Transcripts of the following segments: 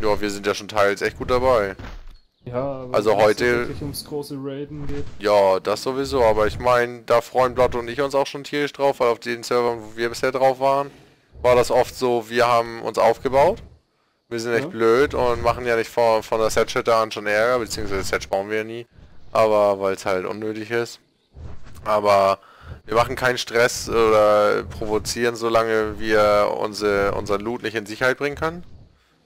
Ja, wir sind ja schon teils echt gut dabei. Ja, aber Also heute- wirklich ums große Raiden geht. Ja, das sowieso, aber ich meine, da freuen Blatt und ich uns auch schon tierisch drauf, weil auf den Servern, wo wir bisher drauf waren, war das oft so, wir haben uns aufgebaut. Wir sind echt Ja. blöd und machen ja nicht von, von der Set-Shitter an schon Ärger, beziehungsweise Sets bauen wir ja nie. Aber weil es halt unnötig ist. Aber wir machen keinen Stress oder provozieren, solange wir unsere, unseren Loot nicht in Sicherheit bringen können.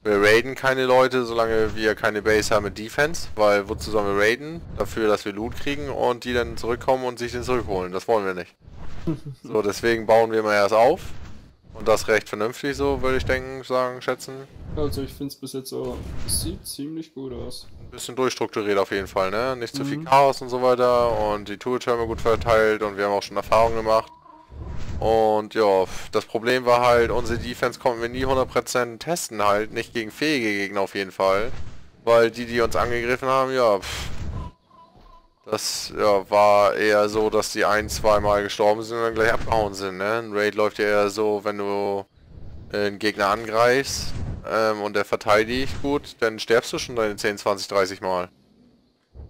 Wir raiden keine Leute, solange wir keine Base haben mit Defense, weil wozu sollen wir raiden? Dafür, dass wir Loot kriegen und die dann zurückkommen und sich den zurückholen. Das wollen wir nicht. so, deswegen bauen wir mal erst auf. Und das recht vernünftig so, würde ich denken, sagen, schätzen. Also ich finde es bis jetzt so, es sieht ziemlich gut aus. Ein bisschen durchstrukturiert auf jeden Fall, ne? Nicht zu viel Mhm. Chaos und so weiter und die Tooltürme gut verteilt und wir haben auch schon Erfahrungen gemacht. Und ja, das Problem war halt, unsere Defense konnten wir nie 100% testen halt, nicht gegen fähige Gegner auf jeden Fall. Weil die, die uns angegriffen haben, ja, pff, das ja, war eher so, dass die ein, zwei Mal gestorben sind und dann gleich abgehauen sind, ne? Ein Raid läuft ja eher so, wenn du einen Gegner angreifst ähm, und der verteidigt gut, dann stirbst du schon deine 10, 20, 30 Mal.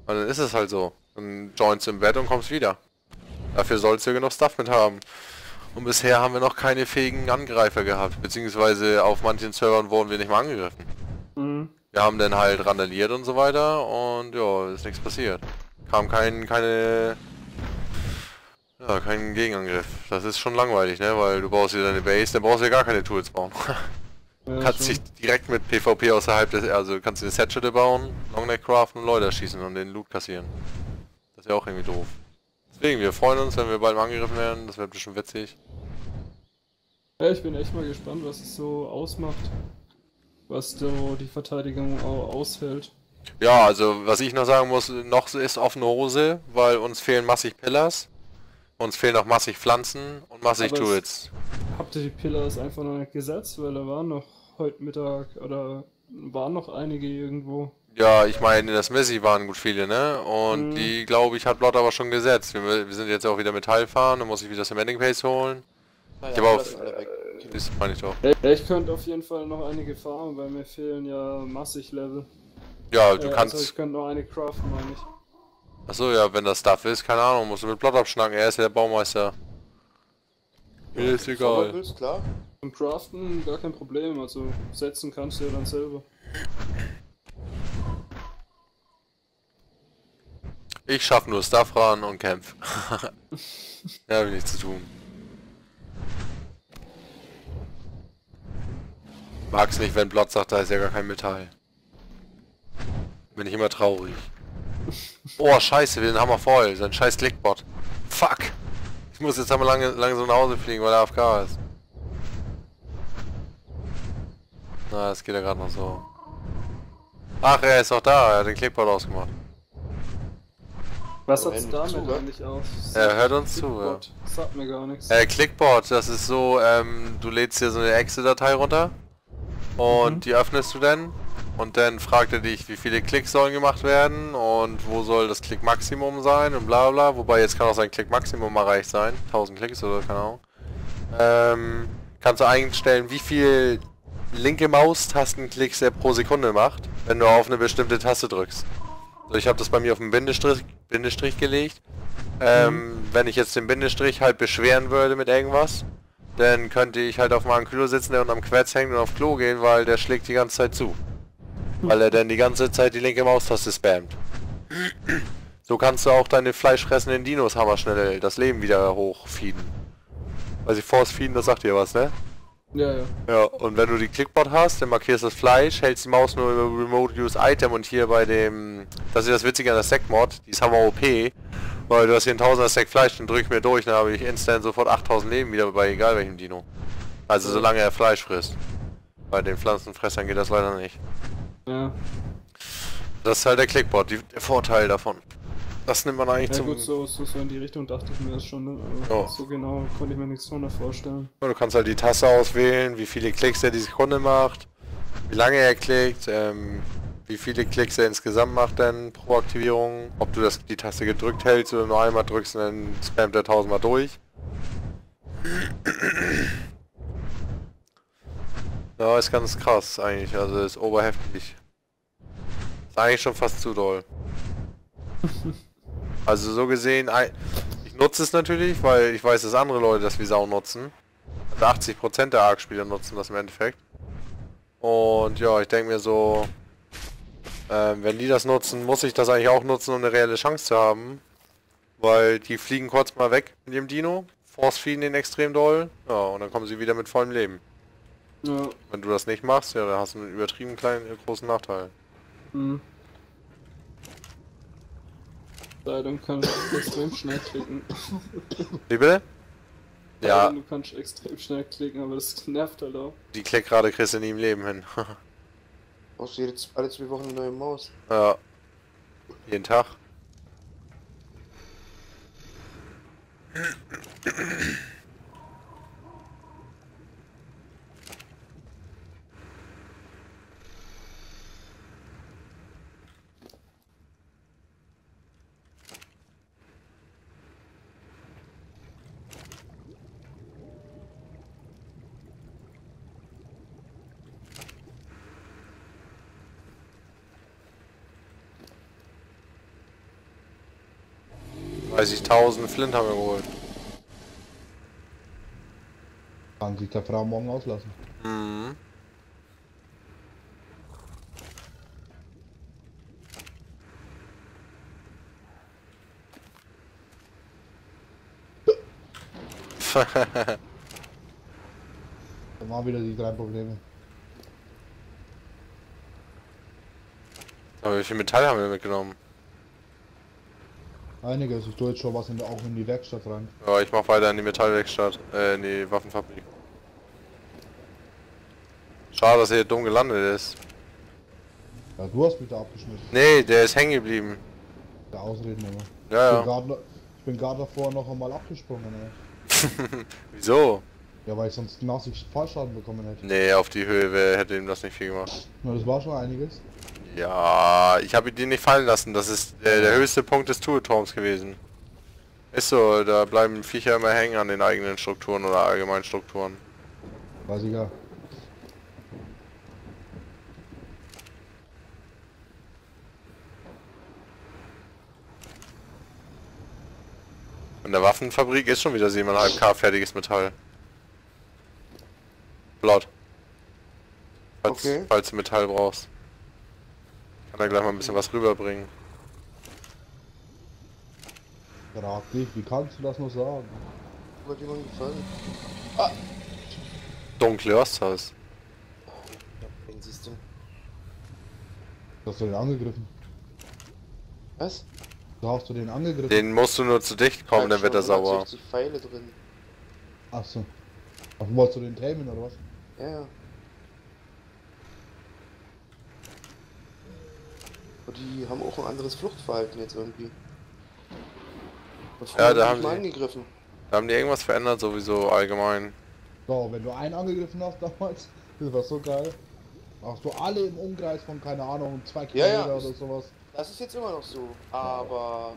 Und dann ist es halt so. Dann joinst du im Bett und kommst wieder. Dafür sollst du genug Stuff mit haben. Und bisher haben wir noch keine fähigen Angreifer gehabt, beziehungsweise auf manchen Servern wurden wir nicht mal angegriffen. Mhm. Wir haben dann halt randaliert und so weiter und ja, ist nichts passiert. Kam kein, keine, ja, kein Gegenangriff. Das ist schon langweilig, ne, weil du baust dir deine Base, dann brauchst du ja gar keine Tools bauen. Ja, kannst schon. dich direkt mit PvP außerhalb des, also du kannst dir eine Setschütte bauen, Longneck craften und Leute erschießen und den Loot kassieren. Das ist ja auch irgendwie doof. Deswegen, wir freuen uns, wenn wir bald mal angegriffen werden, das wird bestimmt witzig. Ja, ich bin echt mal gespannt, was es so ausmacht. Was so die Verteidigung au- aushält. Ja, also was ich noch sagen muss, noch ist offene Hose, weil uns fehlen massig Pillars, uns fehlen auch massig Pflanzen und massig Aber es- Tools. Habt ihr die Pillars einfach noch nicht gesetzt? Weil da waren noch heute Mittag oder waren noch einige irgendwo. Ja, ich meine, in der Smithy waren gut viele, ne? Und Mhm. die, glaube ich, hat Blot aber schon gesetzt. Wir, wir sind jetzt auch wieder Metall fahren, dann muss ich wieder Cementing Paste holen. Ich habe auf... weg. Das meine ich. Ja, ich könnte auf jeden Fall noch einige farmen, weil mir fehlen ja massig Level. Ja, du Äh, kannst... Also ich könnte noch eine craften, meine ich. Achso, ja, wenn das Stuff ist, keine Ahnung, musst du mit Blot abschnacken, er ist ja der Baumeister. Mir ist Wenn du egal. willst, klar. Zum Craften gar kein Problem, also setzen kannst du ja dann selber. Ich schaff nur Stuff ran und kämpf. ja, hab ich nichts zu tun. Mag's nicht, wenn Blot sagt, da ist ja gar kein Metall. Bin ich immer traurig. Oh, scheiße, wir sind hammer voll. Sein scheiß Clickbot. Fuck. Ich muss jetzt einmal lange, langsam nach Hause fliegen, weil er AFK ist. Na, das geht ja gerade noch so. Ach, er ist auch da. Er hat den Clickbot ausgemacht. Was hat's damit zu, eigentlich auf? Er hört uns zu, ja. Clipboard. Sagt mir gar nichts. Äh, Clickbot, das ist so, ähm, du lädst dir so eine Exe-Datei runter und Mhm. die öffnest du dann und dann fragt er dich, wie viele Klicks sollen gemacht werden und wo soll das Klick-Maximum sein und bla bla, wobei jetzt kann auch sein Klick-Maximum erreicht sein, 1000 Klicks oder keine Ahnung. Ähm, kannst du einstellen, wie viel linke Maustastenklicks er pro Sekunde macht, wenn du auf eine bestimmte Taste drückst. Also ich habe das bei mir auf einen Bindestrich, Bindestrich gelegt. Ähm, Wenn ich jetzt den Bindestrich halt beschweren würde mit irgendwas, dann könnte ich halt auf meinem Klo sitzen und am Quetz hängen und auf Klo gehen, weil der schlägt die ganze Zeit zu. Weil er dann die ganze Zeit die linke Maustaste spammt. So kannst du auch deine fleischfressenden Dinos hammerschnell das Leben wieder hochfeeden. Weil sie Force feeden, das sagt dir was, ne? Ja, ja. Ja, und wenn du die Clickbot hast, dann markierst das Fleisch, hältst die Maus nur über Remote Use Item und hier bei dem, das ist das Witzige an der Stack-Mod, die ist hammer OP, weil du hast hier ein 1000er Stack Fleisch, dann drück ich mir durch, dann habe ich instant sofort 8000 Leben wieder bei egal welchem Dino. Also solange er Fleisch frisst. Bei den Pflanzenfressern geht das leider nicht. Ja, Das ist halt der Clickbot, die, der Vorteil davon. Das nimmt man eigentlich ja zum... gut, so, so, so in die Richtung dachte ich mir das schon, ne? aber Ja. so genau konnte ich mir nichts drunter vorstellen. Du kannst halt die Taste auswählen, wie viele Klicks er die Sekunde macht, wie lange er klickt, ähm, wie viele Klicks er insgesamt macht dann pro Aktivierung, ob du das, die Taste gedrückt hältst oder nur einmal drückst und dann spammt er tausendmal durch. Ja, ist ganz krass eigentlich, also ist oberheftig. Ist eigentlich schon fast zu doll. also so gesehen, ich nutze es natürlich, weil ich weiß, dass andere Leute das wie Sau nutzen. Also 80% der Arc-Spieler nutzen das im Endeffekt. Und ja, ich denke mir so, äh, wenn die das nutzen, muss ich das eigentlich auch nutzen, um eine reelle Chance zu haben. Weil die fliegen kurz mal weg mit dem Dino, force feeden den extrem doll, ja, und dann kommen sie wieder mit vollem Leben. Ja. Wenn du das nicht machst, ja, dann hast du einen übertrieben kleinen, äh, großen Nachteil. Mhm. Leider kann ich extrem schnell klicken. Wie bitte? Ja. Du kannst extrem schnell klicken, aber das nervt halt auch. Die Klick gerade kriegst du nie im Leben hin. Brauchst du jetzt alle zwei Wochen eine neue Maus? Ja. Jeden Tag. Tausend Flint haben wir geholt. Kann sich der Frau morgen auslassen. Mhm. Dann waren wieder die drei Probleme. Aber wie viel Metall haben wir mitgenommen? Einiges. Ich tue jetzt schon was in, auch in die Werkstatt rein. Ja, ich mach weiter in die Metallwerkstatt, äh, in die Waffenfabrik. Schade, dass er hier dumm gelandet ist. Ja, du hast mich da abgeschmissen. Nee, der ist hängen geblieben. Der Ausreden immer. Ja, ja. Ich bin gerade davor noch einmal abgesprungen, ey. Wieso? Ja, weil ich sonst Nachsicht Fallschaden bekommen hätte. Nee, auf die Höhe wär, hätte ihm das nicht viel gemacht. Na, das war schon einiges. Ja, ich habe ihn nicht fallen lassen. Das ist äh, der höchste Punkt des Turms gewesen. Ist so, da bleiben Viecher immer hängen an den eigenen Strukturen oder allgemeinen Strukturen. Weiß ich ja. In der Waffenfabrik ist schon wieder 7,5 K fertiges Metall. Blatt. Falls, okay. falls du Metall brauchst. Kann er gleich mal ein bisschen was rüberbringen. Frag dich, wie kannst du das nur sagen? Wollte jemand gefallen? Ah! Dunkle Osthaus. Ja, wen siehst du? Hast du den angegriffen? Was? So hast du den angegriffen? Den musst du nur zu dicht kommen, dann wird er sauer. Pfeile drin. Achso. Ach, wolltest du den tamen oder was? Ja, ja. Aber die haben auch ein anderes Fluchtverhalten jetzt irgendwie. Ja, da haben die angegriffen. Da haben die irgendwas verändert sowieso allgemein. So, wenn du einen angegriffen hast damals, das war so geil. Machst du alle im Umkreis von, keine Ahnung, zwei Kilometer ja, ja, oder sowas. Das ist jetzt immer noch so. Aber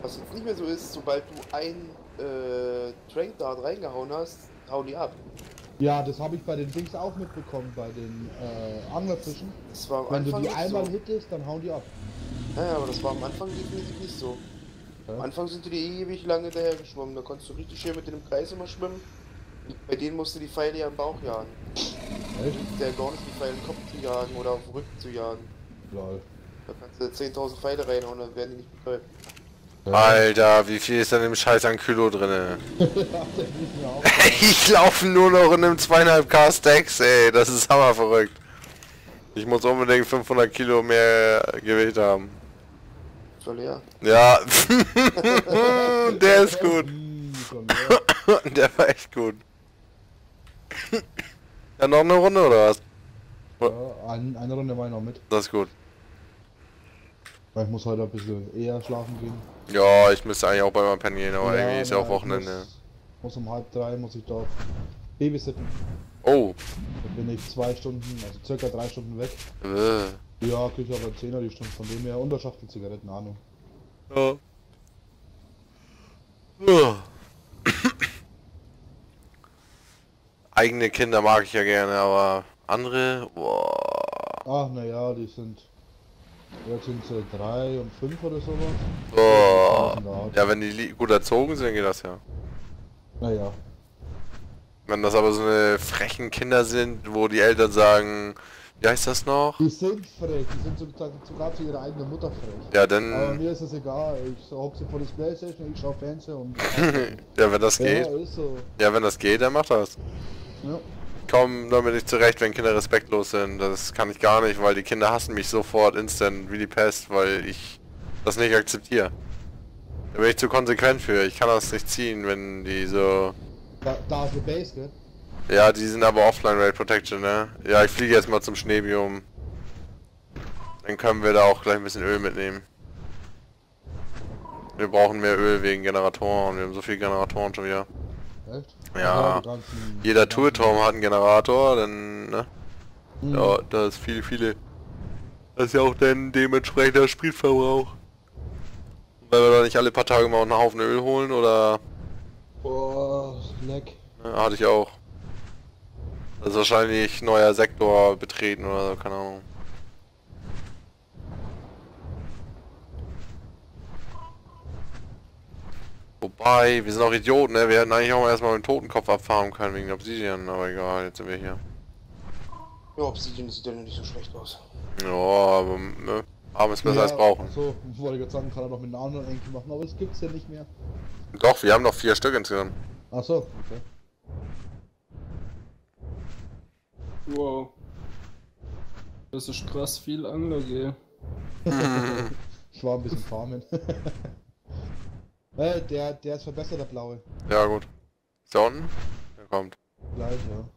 was jetzt nicht mehr so ist, sobald du ein äh, Trank Dart reingehauen hast, hauen die ab. Ja, das habe ich bei den Dings auch mitbekommen, bei den äh, Anglerfischen. Das war am Wenn Anfang du die einmal so. hittest, dann hauen die ab. Ja, aber das war am Anfang definitiv nicht so. Am Anfang sind die ewig lange daher geschwommen, da konntest du richtig schön mit dem Kreis immer schwimmen. Bei denen musst du die Pfeile ja im Bauch jagen. Echt? Der gar nicht die Pfeile im Kopf zu jagen oder auf dem Rücken zu jagen. Lol. Da kannst du 10.000 Pfeile reinhauen, dann werden die nicht betäubt. Alter, wie viel ist denn im Scheiß an Kilo drinne? ich laufe nur noch in einem 2,5k Stacks, ey, das ist hammer verrückt. Ich muss unbedingt 500 Kilo mehr Gewicht haben. Soll er? Ja. Der ist gut. Der war echt gut. Ja, noch eine Runde oder was? Ja, ein, eine Runde war ich noch mit. Das ist gut. Weil ich muss heute ein bisschen eher schlafen gehen. Ja, ich müsste eigentlich auch bei meinem Pennen gehen, aber ja, irgendwie ist ja auch Wochenende. Muss, muss, um halb drei muss ich da babysitten. Oh. Da bin ich zwei Stunden, also circa drei Stunden weg. Äh. Ja, krieg ich aber 10er die Stunde von dem her. Und Zigaretten, Ahnung. Ja. ja. Eigene Kinder mag ich ja gerne, aber Andere, boah. Ach naja, die sind. Jetzt sind sie drei und fünf oder sowas. Boah. Ja, wenn die gut erzogen sind, geht das ja. Naja. Wenn das aber so eine frechen Kinder sind, wo die Eltern sagen, wie heißt das noch? Die sind frech, die sind sogar, sogar zu ihrer eigenen Mutter frech. Ja, Aber dann, mir ist es egal, ich hocke sie vor das Playstation, ich schau Fernsehen und... ja, wenn das ja, geht, ist so. ja, wenn das geht, dann macht das. Ja. Ich komme damit nicht zurecht, wenn Kinder respektlos sind. Das kann ich gar nicht, weil die Kinder hassen mich sofort instant wie die Pest, weil ich das nicht akzeptiere. Da bin ich zu konsequent für. Ich kann das nicht ziehen, wenn die so... Da, da ist eine Base, gell? Ja, die sind aber offline Raid Protection, ne? Ja, ich fliege jetzt mal zum Schneebiom. Dann können wir da auch gleich ein bisschen Öl mitnehmen. Wir brauchen mehr Öl wegen Generatoren. Wir haben so viele Generatoren schon wieder. Echt? Ja. die ganzen- Jeder die Tourturm hat einen Generator, dann, ne? ganzen- Ja, da ist viele, viele. Das ist ja auch dann dementsprechender Spritverbrauch. Weil wir da nicht alle paar Tage mal einen Haufen Öl holen oder Boah, leck. ne, hatte ich auch. Das ist wahrscheinlich neuer Sektor betreten oder so, keine Ahnung. Wobei, wir sind auch Idioten, ne? Wir hätten eigentlich auch mal erstmal mit dem Totenkopf abfahren können wegen Obsidian, aber egal, jetzt sind wir hier. Ja, Obsidian sieht ja nicht so schlecht aus. Ja, aber ne? Haben ist besser als brauchen. So, wollte ich gerade sagen, kann er noch mit einem anderen Enkel machen, aber es gibt's ja nicht mehr. Doch, wir haben noch vier Stück insgesamt. Ach so, okay. Wow. Das ist krass viel Angler, gell? Ich war ein bisschen farmen. äh, der, der ist verbessert, der blaue. Ja gut. Ist da unten? Der kommt. Gleich, ja.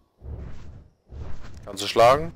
Kannst du schlagen?